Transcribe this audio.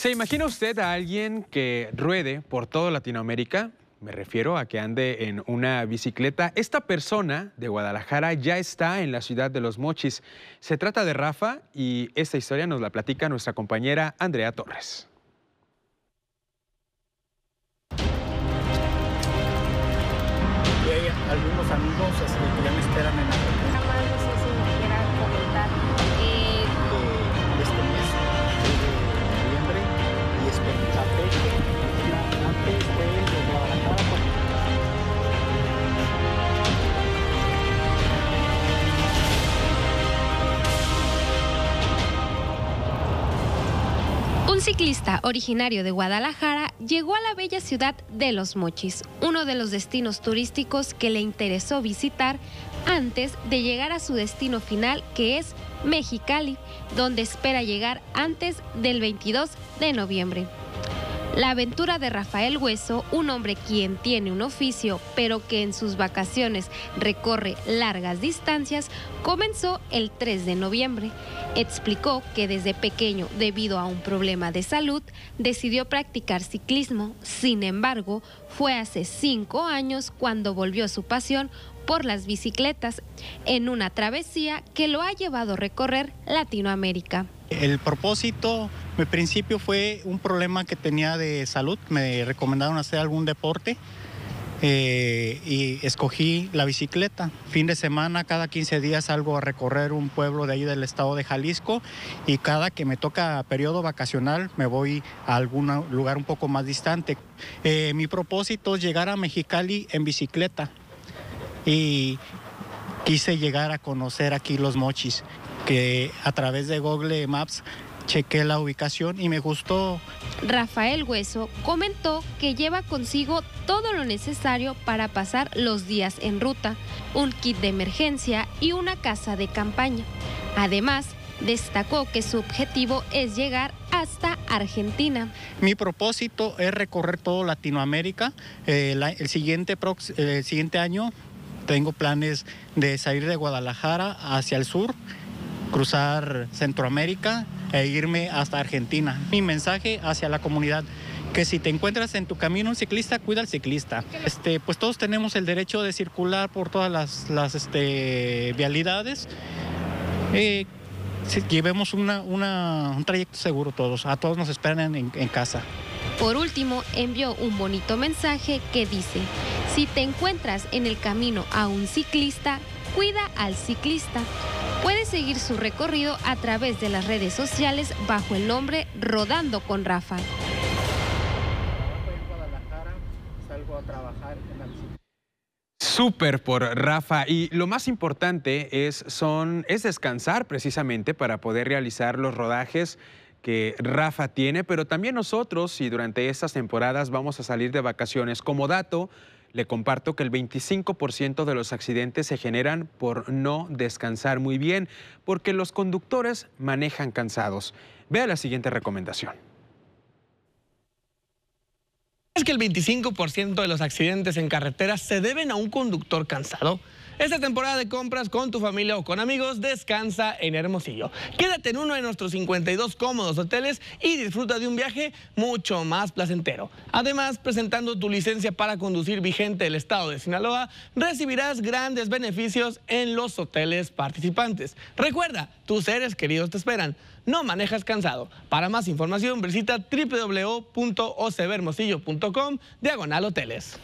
¿Se imagina usted a alguien que ruede por toda Latinoamérica? Me refiero a que ande en una bicicleta. Esta persona de Guadalajara ya está en la ciudad de Los Mochis. Se trata de Rafa y esta historia nos la platica nuestra compañera Andrea Torres. Hay algunos amigos que ya me esperan en la Un ciclista originario de Guadalajara llegó a la bella ciudad de Los Mochis, uno de los destinos turísticos que le interesó visitar antes de llegar a su destino final que es Mexicali, donde espera llegar antes del 22 de noviembre. La aventura de Rafael Hueso, un hombre quien tiene un oficio, pero que en sus vacaciones recorre largas distancias, comenzó el 3 de noviembre. Explicó que desde pequeño, debido a un problema de salud, decidió practicar ciclismo. Sin embargo, fue hace cinco años cuando volvió su pasión por las bicicletas en una travesía que lo ha llevado a recorrer Latinoamérica. El propósito, mi principio fue un problema que tenía de salud. Me recomendaron hacer algún deporte eh, y escogí la bicicleta. Fin de semana, cada 15 días salgo a recorrer un pueblo de ahí del estado de Jalisco y cada que me toca periodo vacacional me voy a algún lugar un poco más distante. Eh, mi propósito es llegar a Mexicali en bicicleta y quise llegar a conocer aquí los mochis, que a través de Google Maps chequé la ubicación y me gustó. Rafael Hueso comentó que lleva consigo todo lo necesario para pasar los días en ruta, un kit de emergencia y una casa de campaña. Además, destacó que su objetivo es llegar hasta Argentina. Mi propósito es recorrer todo Latinoamérica. Eh, la- el, siguiente prox- eh, el siguiente año tengo planes de salir de Guadalajara hacia el sur, cruzar Centroamérica e irme hasta Argentina. Mi mensaje hacia la comunidad que si te encuentras en tu camino un ciclista, cuida al ciclista. Este, pues todos tenemos el derecho de circular por todas las, este, vialidades. Eh, llevemos un trayecto seguro todos. A todos nos esperan en- en casa. Por último, envió un bonito mensaje que dice, si te encuentras en el camino a un ciclista, cuida al ciclista. Puedes seguir su recorrido a través de las redes sociales bajo el nombre Rodando con Rafa. Salgo. Súper por Rafa. Y lo más importante es, son, es descansar precisamente para poder realizar los rodajes que Rafa tiene, pero también nosotros, y durante estas temporadas vamos a salir de vacaciones. Como dato, le comparto que el 25% de los accidentes se generan por no descansar muy bien, porque los conductores manejan cansados. Vea la siguiente recomendación. ¿Es que el 25% de los accidentes en carreteras se deben a un conductor cansado? Esta temporada de compras con tu familia o con amigos, descansa en Hermosillo. Quédate en uno de nuestros 52 cómodos hoteles y disfruta de un viaje mucho más placentero. Además, presentando tu licencia para conducir vigente del estado de Sinaloa, recibirás grandes beneficios en los hoteles participantes. Recuerda, tus seres queridos te esperan. No manejas cansado. Para más información visita www.ocbermosillo.com diagonal hoteles.